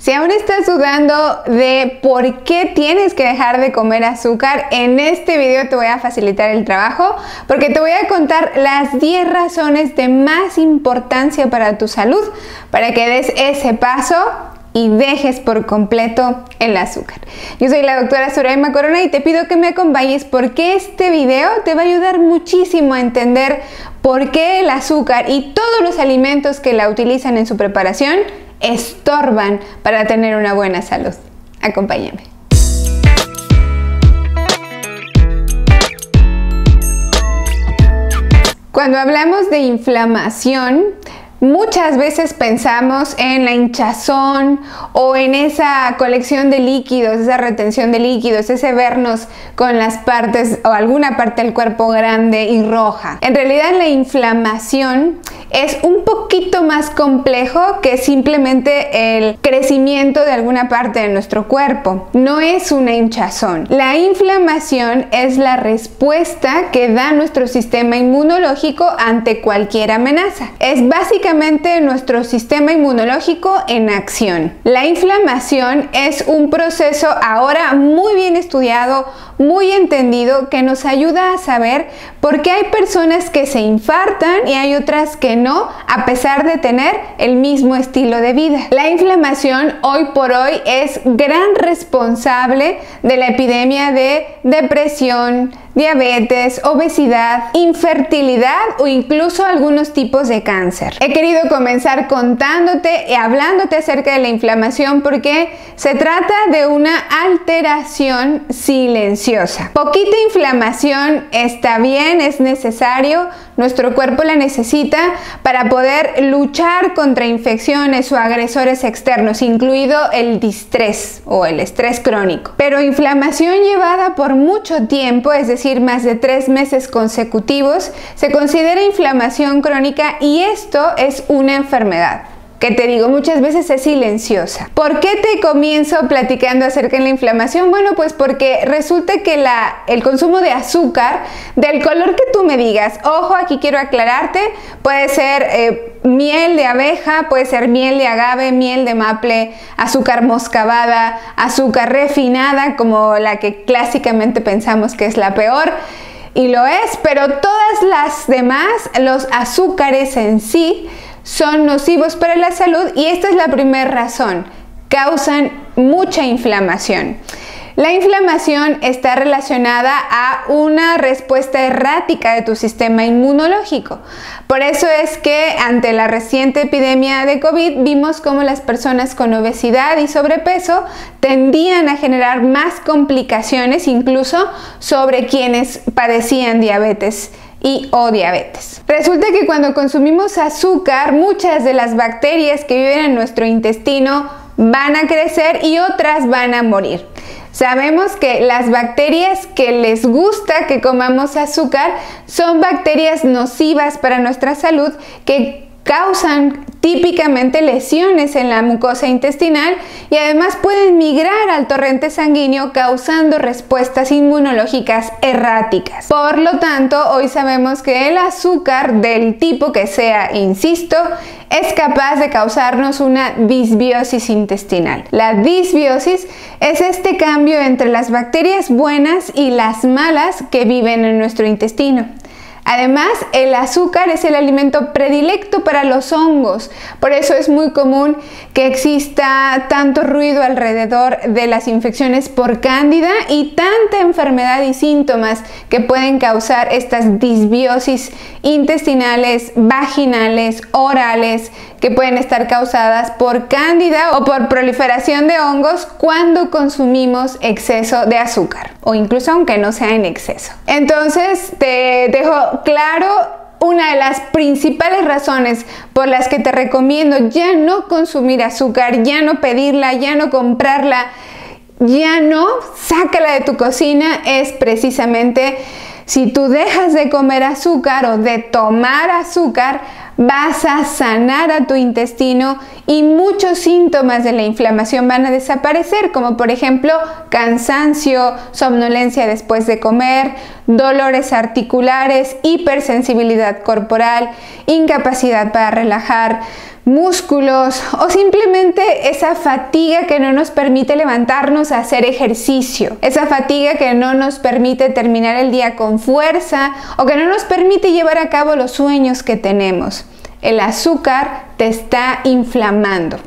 Si aún estás dudando de por qué tienes que dejar de comer azúcar, en este video te voy a facilitar el trabajo porque te voy a contar las 10 razones de más importancia para tu salud para que des ese paso y dejes por completo el azúcar. Yo soy la doctora Suraima Corona y te pido que me acompañes porque este video te va a ayudar muchísimo a entender por qué el azúcar y todos los alimentos que la utilizan en su preparación estorban para tener una buena salud. Acompáñame. Cuando hablamos de inflamación, Muchas veces pensamos en la hinchazón o en esa colección de líquidos, esa retención de líquidos, ese vernos con las partes o alguna parte del cuerpo grande y roja. En realidad la inflamación es un poquito más complejo que simplemente el crecimiento de alguna parte de nuestro cuerpo. No es una hinchazón. La inflamación es la respuesta que da nuestro sistema inmunológico ante cualquier amenaza. Es básicamente nuestro sistema inmunológico en acción. La inflamación es un proceso ahora muy bien estudiado, muy entendido, que nos ayuda a saber por qué hay personas que se infartan y hay otras que a pesar de tener el mismo estilo de vida. La inflamación hoy por hoy es gran responsable de la epidemia de depresión, diabetes, obesidad, infertilidad o incluso algunos tipos de cáncer. He querido comenzar contándote y hablándote acerca de la inflamación porque se trata de una alteración silenciosa. Poquita inflamación está bien, es necesario, nuestro cuerpo la necesita para poder luchar contra infecciones o agresores externos, incluido el distrés o el estrés crónico. Pero inflamación llevada por mucho tiempo, es decir, más de tres meses consecutivos, se considera inflamación crónica y esto es una enfermedad que te digo muchas veces es silenciosa. ¿Por qué te comienzo platicando acerca de la inflamación? Bueno, pues porque resulta que la, el consumo de azúcar, del color que tú me digas, ojo, aquí quiero aclararte, puede ser eh, miel de abeja, puede ser miel de agave, miel de maple, azúcar moscavada, azúcar refinada, como la que clásicamente pensamos que es la peor y lo es, pero todas las demás, los azúcares en sí, son nocivos para la salud y esta es la primera razón, causan mucha inflamación. La inflamación está relacionada a una respuesta errática de tu sistema inmunológico. Por eso es que ante la reciente epidemia de COVID vimos cómo las personas con obesidad y sobrepeso tendían a generar más complicaciones incluso sobre quienes padecían diabetes y o diabetes. Resulta que cuando consumimos azúcar, muchas de las bacterias que viven en nuestro intestino van a crecer y otras van a morir. Sabemos que las bacterias que les gusta que comamos azúcar son bacterias nocivas para nuestra salud que causan típicamente lesiones en la mucosa intestinal y además pueden migrar al torrente sanguíneo causando respuestas inmunológicas erráticas. Por lo tanto, hoy sabemos que el azúcar del tipo que sea, insisto, es capaz de causarnos una disbiosis intestinal. La disbiosis es este cambio entre las bacterias buenas y las malas que viven en nuestro intestino. Además, el azúcar es el alimento predilecto para los hongos, por eso es muy común que exista tanto ruido alrededor de las infecciones por cándida y tanta enfermedad y síntomas que pueden causar estas disbiosis intestinales, vaginales, orales, que pueden estar causadas por cándida o por proliferación de hongos cuando consumimos exceso de azúcar o incluso aunque no sea en exceso. Entonces te dejo claro una de las principales razones por las que te recomiendo ya no consumir azúcar, ya no pedirla, ya no comprarla, ya no, sácala de tu cocina, es precisamente si tú dejas de comer azúcar o de tomar azúcar, vas a sanar a tu intestino y muchos síntomas de la inflamación van a desaparecer, como por ejemplo cansancio, somnolencia después de comer, dolores articulares, hipersensibilidad corporal, incapacidad para relajar, músculos o simplemente esa fatiga que no nos permite levantarnos a hacer ejercicio, esa fatiga que no nos permite terminar el día con fuerza o que no nos permite llevar a cabo los sueños que tenemos. El azúcar te está inflamando.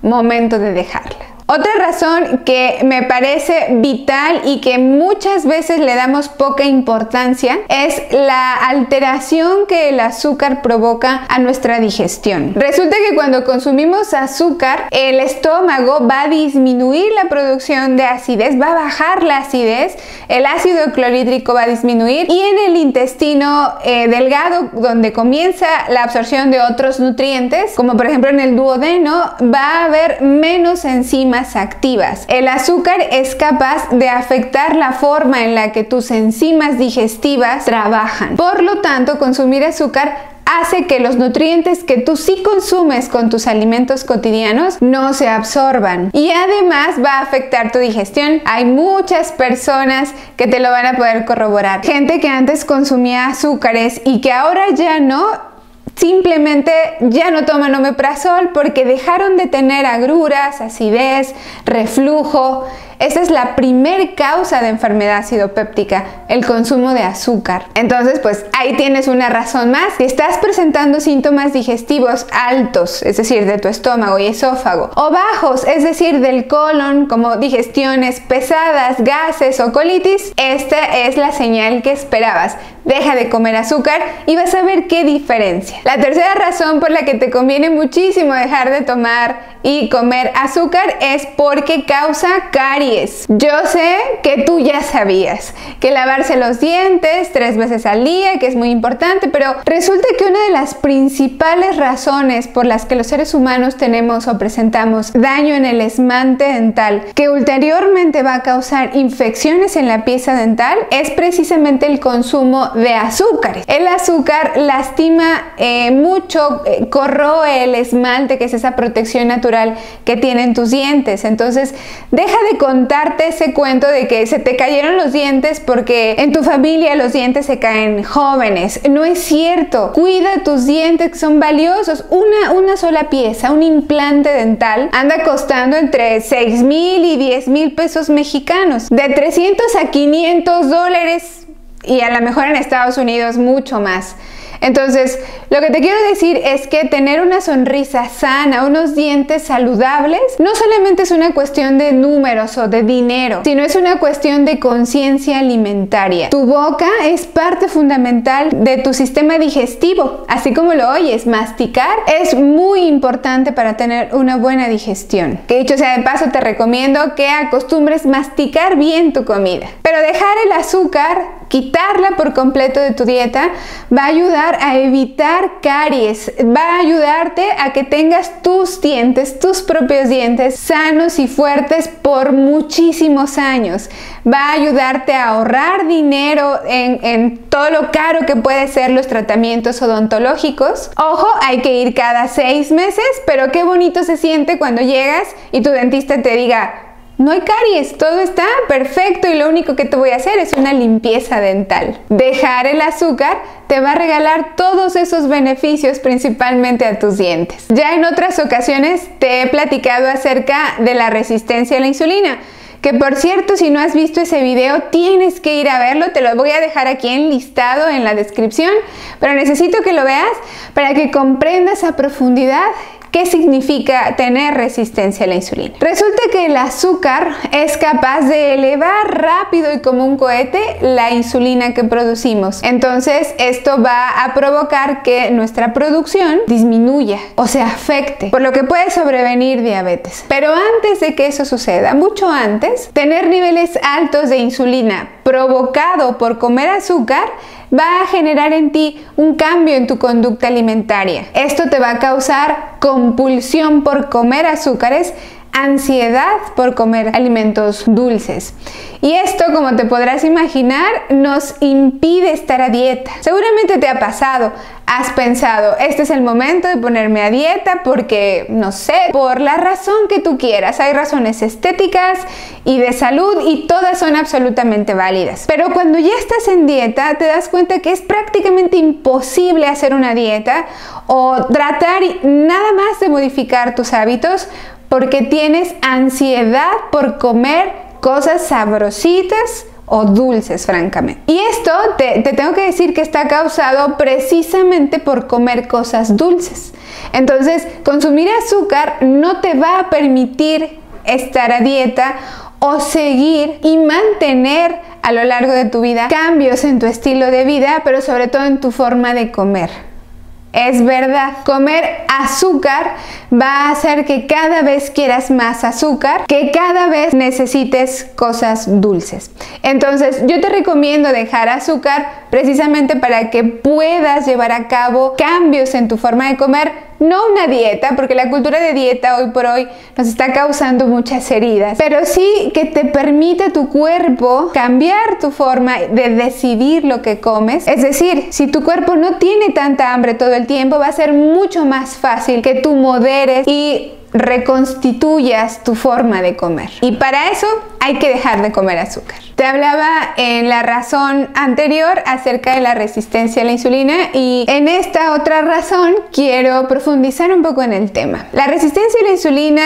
Momento de dejarla. Otra razón que me parece vital y que muchas veces le damos poca importancia es la alteración que el azúcar provoca a nuestra digestión. Resulta que cuando consumimos azúcar, el estómago va a disminuir la producción de acidez, va a bajar la acidez, el ácido clorhídrico va a disminuir y en el intestino eh, delgado, donde comienza la absorción de otros nutrientes, como por ejemplo en el duodeno, va a haber menos enzimas activas. El azúcar es capaz de afectar la forma en la que tus enzimas digestivas trabajan. Por lo tanto, consumir azúcar hace que los nutrientes que tú sí consumes con tus alimentos cotidianos no se absorban y además va a afectar tu digestión. Hay muchas personas que te lo van a poder corroborar. Gente que antes consumía azúcares y que ahora ya no simplemente ya no toman omeprazol porque dejaron de tener agruras, acidez, reflujo. Esa es la primer causa de enfermedad acidopéptica, el consumo de azúcar. Entonces, pues ahí tienes una razón más. Si estás presentando síntomas digestivos altos, es decir, de tu estómago y esófago, o bajos, es decir, del colon, como digestiones pesadas, gases o colitis, esta es la señal que esperabas. Deja de comer azúcar y vas a ver qué diferencia. La tercera razón por la que te conviene muchísimo dejar de tomar y comer azúcar es porque causa caries. Yo sé que tú ya sabías que lavarse los dientes tres veces al día, que es muy importante, pero resulta que una de las principales razones por las que los seres humanos tenemos o presentamos daño en el esmante dental, que ulteriormente va a causar infecciones en la pieza dental, es precisamente el consumo de azúcares. El azúcar lastima eh, mucho, eh, corroe el esmalte, que es esa protección natural que tienen tus dientes. Entonces, deja de contarte ese cuento de que se te cayeron los dientes porque en tu familia los dientes se caen jóvenes. No es cierto. Cuida tus dientes que son valiosos. Una, una sola pieza, un implante dental, anda costando entre 6 mil y 10 mil pesos mexicanos. De 300 a 500 dólares y a lo mejor en Estados Unidos mucho más. Entonces, lo que te quiero decir es que tener una sonrisa sana, unos dientes saludables, no solamente es una cuestión de números o de dinero, sino es una cuestión de conciencia alimentaria. Tu boca es parte fundamental de tu sistema digestivo, así como lo oyes, masticar es muy importante para tener una buena digestión. Que dicho sea de paso, te recomiendo que acostumbres masticar bien tu comida. Pero dejar el azúcar quitarla por completo de tu dieta va a ayudar a evitar caries, va a ayudarte a que tengas tus dientes, tus propios dientes sanos y fuertes por muchísimos años. Va a ayudarte a ahorrar dinero en, en todo lo caro que pueden ser los tratamientos odontológicos. Ojo, hay que ir cada seis meses, pero qué bonito se siente cuando llegas y tu dentista te diga, no hay caries, todo está perfecto y lo único que te voy a hacer es una limpieza dental. Dejar el azúcar te va a regalar todos esos beneficios principalmente a tus dientes. Ya en otras ocasiones te he platicado acerca de la resistencia a la insulina. Que por cierto, si no has visto ese video, tienes que ir a verlo. Te lo voy a dejar aquí enlistado en la descripción. Pero necesito que lo veas para que comprendas a profundidad ¿Qué significa tener resistencia a la insulina? Resulta que el azúcar es capaz de elevar rápido y como un cohete la insulina que producimos. Entonces esto va a provocar que nuestra producción disminuya o se afecte, por lo que puede sobrevenir diabetes. Pero antes de que eso suceda, mucho antes, tener niveles altos de insulina provocado por comer azúcar va a generar en ti un cambio en tu conducta alimentaria. Esto te va a causar compulsión por comer azúcares ansiedad por comer alimentos dulces. Y esto, como te podrás imaginar, nos impide estar a dieta. Seguramente te ha pasado, has pensado, este es el momento de ponerme a dieta porque, no sé, por la razón que tú quieras. Hay razones estéticas y de salud y todas son absolutamente válidas. Pero cuando ya estás en dieta, te das cuenta que es prácticamente imposible hacer una dieta o tratar nada más de modificar tus hábitos porque tienes ansiedad por comer cosas sabrositas o dulces, francamente. Y esto te, tengo que decir que está causado precisamente por comer cosas dulces. Entonces, consumir azúcar no te va a permitir estar a dieta o seguir y mantener a lo largo de tu vida cambios en tu estilo de vida, pero sobre todo en tu forma de comer. Es verdad, comer azúcar va a hacer que cada vez quieras más azúcar, que cada vez necesites cosas dulces. Entonces yo te recomiendo dejar azúcar precisamente para que puedas llevar a cabo cambios en tu forma de comer no una dieta, porque la cultura de dieta hoy por hoy nos está causando muchas heridas, pero sí que te permite tu cuerpo cambiar tu forma de decidir lo que comes. Es decir, si tu cuerpo no tiene tanta hambre todo el tiempo, va a ser mucho más fácil que tú moderes y reconstituyas tu forma de comer. Y para eso hay que dejar de comer azúcar. Te hablaba en la razón anterior acerca de la resistencia a la insulina y en esta otra razón quiero profundizar un poco en el tema. La resistencia a la insulina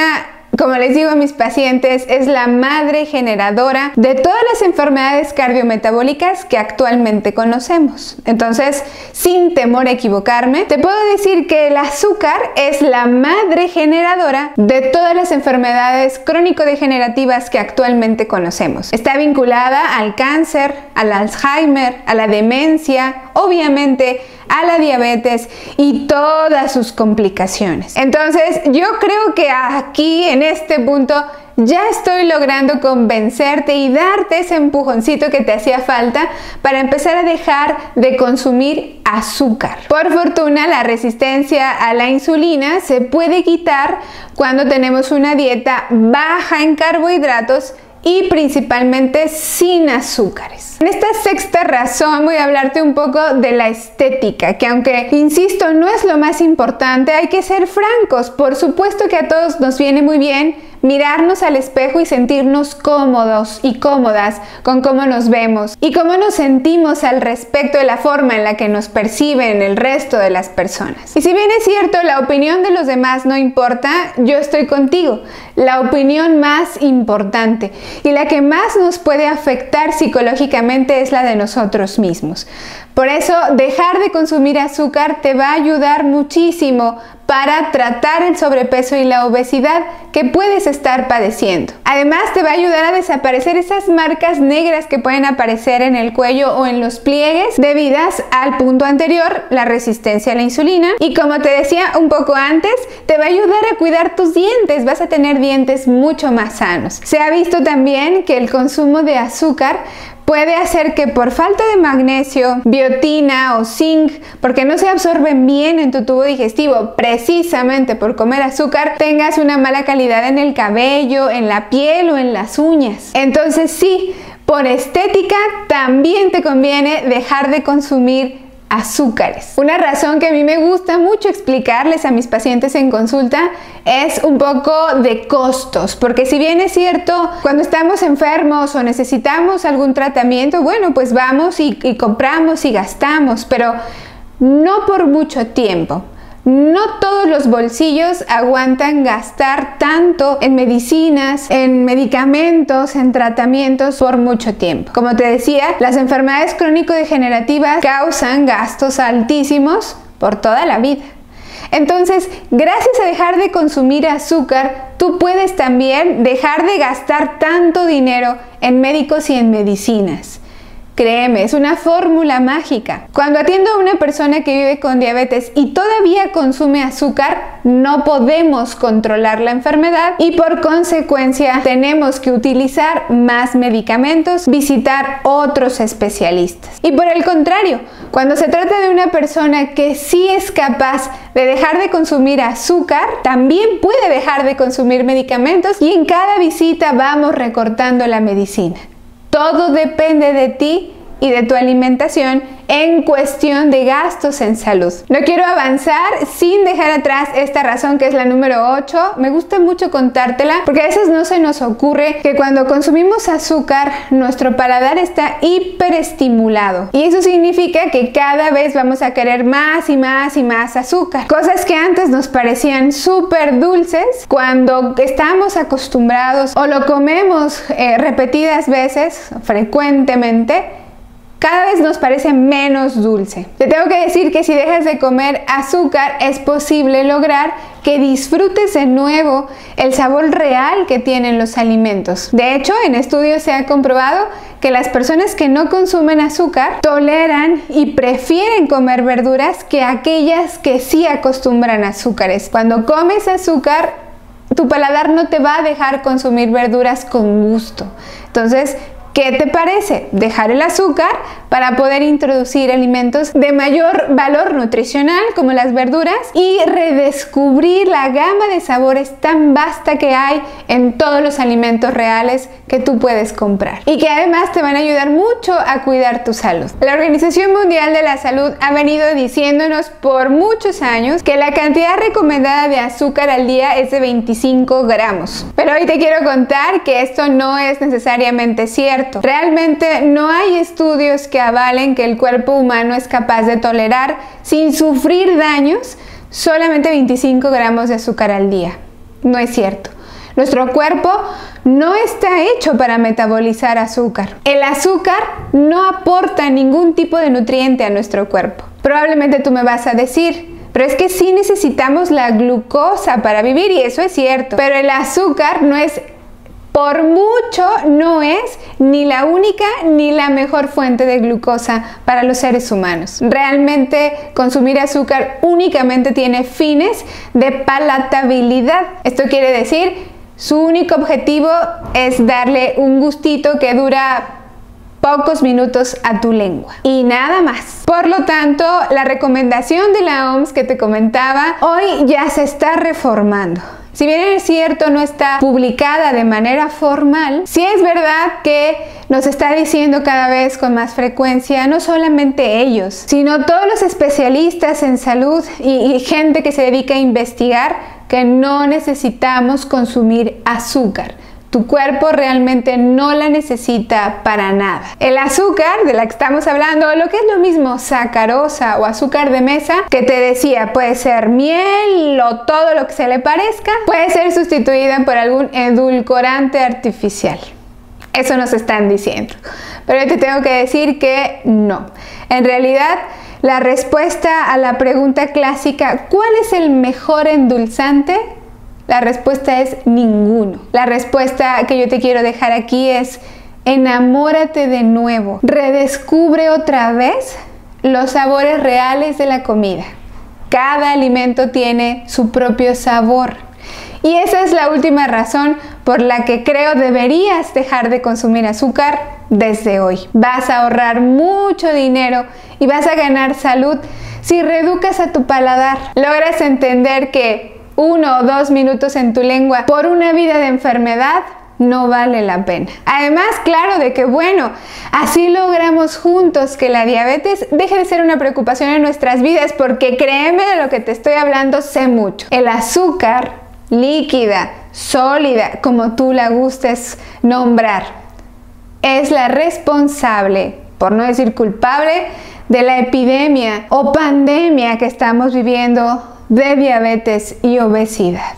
como les digo a mis pacientes, es la madre generadora de todas las enfermedades cardiometabólicas que actualmente conocemos. Entonces, sin temor a equivocarme, te puedo decir que el azúcar es la madre generadora de todas las enfermedades crónico-degenerativas que actualmente conocemos. Está vinculada al cáncer, al Alzheimer, a la demencia, obviamente a la diabetes y todas sus complicaciones. Entonces yo creo que aquí en este punto ya estoy logrando convencerte y darte ese empujoncito que te hacía falta para empezar a dejar de consumir azúcar. Por fortuna, la resistencia a la insulina se puede quitar cuando tenemos una dieta baja en carbohidratos y principalmente sin azúcares. En esta sexta razón voy a hablarte un poco de la estética, que aunque, insisto, no es lo más importante, hay que ser francos. Por supuesto que a todos nos viene muy bien mirarnos al espejo y sentirnos cómodos y cómodas con cómo nos vemos y cómo nos sentimos al respecto de la forma en la que nos perciben el resto de las personas. Y si bien es cierto, la opinión de los demás no importa, yo estoy contigo. La opinión más importante y la que más nos puede afectar psicológicamente es la de nosotros mismos. Por eso, dejar de consumir azúcar te va a ayudar muchísimo para tratar el sobrepeso y la obesidad que puedes estar padeciendo. Además te va a ayudar a desaparecer esas marcas negras que pueden aparecer en el cuello o en los pliegues debidas al punto anterior, la resistencia a la insulina. Y como te decía un poco antes, te va a ayudar a cuidar tus dientes, vas a tener dientes mucho más sanos. Se ha visto también que el consumo de azúcar puede hacer que por falta de magnesio, biotina o zinc, porque no se absorben bien en tu tubo digestivo, precisamente por comer azúcar, tengas una mala calidad en el cabello, en la piel o en las uñas. Entonces sí, por estética también te conviene dejar de consumir azúcares. Una razón que a mí me gusta mucho explicarles a mis pacientes en consulta es un poco de costos, porque si bien es cierto, cuando estamos enfermos o necesitamos algún tratamiento, bueno, pues vamos y, compramos y gastamos, pero no por mucho tiempo. No todos los bolsillos aguantan gastar tanto en medicinas, en medicamentos, en tratamientos por mucho tiempo. Como te decía, las enfermedades crónico-degenerativas causan gastos altísimos por toda la vida. Entonces, gracias a dejar de consumir azúcar, tú puedes también dejar de gastar tanto dinero en médicos y en medicinas. Créeme, es una fórmula mágica. Cuando atiendo a una persona que vive con diabetes y todavía consume azúcar, no podemos controlar la enfermedad y por consecuencia tenemos que utilizar más medicamentos, visitar otros especialistas. Y por el contrario, cuando se trata de una persona que sí es capaz de dejar de consumir azúcar, también puede dejar de consumir medicamentos y en cada visita vamos recortando la medicina. Todo depende de ti y de tu alimentación en cuestión de gastos en salud. No quiero avanzar sin dejar atrás esta razón que es la número 8. Me gusta mucho contártela porque a veces no se nos ocurre que cuando consumimos azúcar nuestro paladar está hiperestimulado y eso significa que cada vez vamos a querer más y más y más azúcar. Cosas que antes nos parecían súper dulces cuando estamos acostumbrados o lo comemos eh, repetidas veces, frecuentemente, cada vez nos parece menos dulce. Te tengo que decir que si dejas de comer azúcar es posible lograr que disfrutes de nuevo el sabor real que tienen los alimentos. De hecho, en estudios se ha comprobado que las personas que no consumen azúcar toleran y prefieren comer verduras que aquellas que sí acostumbran azúcares. Cuando comes azúcar, tu paladar no te va a dejar consumir verduras con gusto. Entonces, ¿Qué te parece? Dejar el azúcar para poder introducir alimentos de mayor valor nutricional como las verduras y redescubrir la gama de sabores tan vasta que hay en todos los alimentos reales que tú puedes comprar y que además te van a ayudar mucho a cuidar tu salud. La Organización Mundial de la Salud ha venido diciéndonos por muchos años que la cantidad recomendada de azúcar al día es de 25 gramos. Pero hoy te quiero contar que esto no es necesariamente cierto Realmente no hay estudios que avalen que el cuerpo humano es capaz de tolerar sin sufrir daños solamente 25 gramos de azúcar al día. No es cierto. Nuestro cuerpo no está hecho para metabolizar azúcar. El azúcar no aporta ningún tipo de nutriente a nuestro cuerpo. Probablemente tú me vas a decir, pero es que sí necesitamos la glucosa para vivir y eso es cierto. Pero el azúcar no es por mucho no es ni la única ni la mejor fuente de glucosa para los seres humanos. Realmente consumir azúcar únicamente tiene fines de palatabilidad. Esto quiere decir, su único objetivo es darle un gustito que dura pocos minutos a tu lengua y nada más. Por lo tanto, la recomendación de la OMS que te comentaba hoy ya se está reformando. Si bien es cierto, no está publicada de manera formal, sí es verdad que nos está diciendo cada vez con más frecuencia, no solamente ellos, sino todos los especialistas en salud y, y gente que se dedica a investigar que no necesitamos consumir azúcar. Tu cuerpo realmente no la necesita para nada. El azúcar de la que estamos hablando, lo que es lo mismo sacarosa o azúcar de mesa, que te decía, puede ser miel o todo lo que se le parezca, puede ser sustituida por algún edulcorante artificial. Eso nos están diciendo. Pero yo te tengo que decir que no. En realidad, la respuesta a la pregunta clásica, ¿cuál es el mejor endulzante? La respuesta es ninguno. La respuesta que yo te quiero dejar aquí es enamórate de nuevo. Redescubre otra vez los sabores reales de la comida. Cada alimento tiene su propio sabor. Y esa es la última razón por la que creo deberías dejar de consumir azúcar desde hoy. Vas a ahorrar mucho dinero y vas a ganar salud si reeducas a tu paladar. Logras entender que uno o dos minutos en tu lengua por una vida de enfermedad, no vale la pena. Además, claro de que bueno, así logramos juntos que la diabetes deje de ser una preocupación en nuestras vidas porque créeme de lo que te estoy hablando, sé mucho. El azúcar líquida, sólida, como tú la gustes nombrar, es la responsable, por no decir culpable, de la epidemia o pandemia que estamos viviendo de diabetes y obesidad.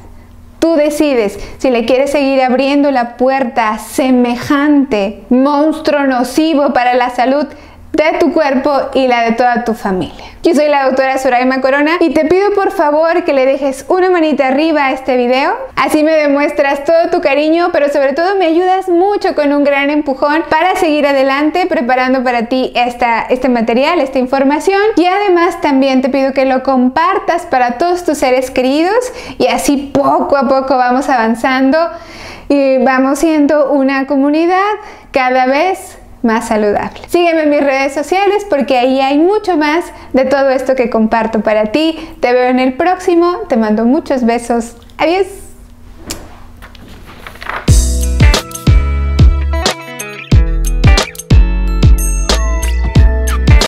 Tú decides si le quieres seguir abriendo la puerta a semejante monstruo nocivo para la salud de tu cuerpo y la de toda tu familia. Yo soy la doctora Suraima Corona y te pido por favor que le dejes una manita arriba a este video. Así me demuestras todo tu cariño, pero sobre todo me ayudas mucho con un gran empujón para seguir adelante preparando para ti esta, este material, esta información. Y además también te pido que lo compartas para todos tus seres queridos y así poco a poco vamos avanzando y vamos siendo una comunidad cada vez más saludable. Sígueme en mis redes sociales porque ahí hay mucho más de todo esto que comparto para ti. Te veo en el próximo, te mando muchos besos. Adiós.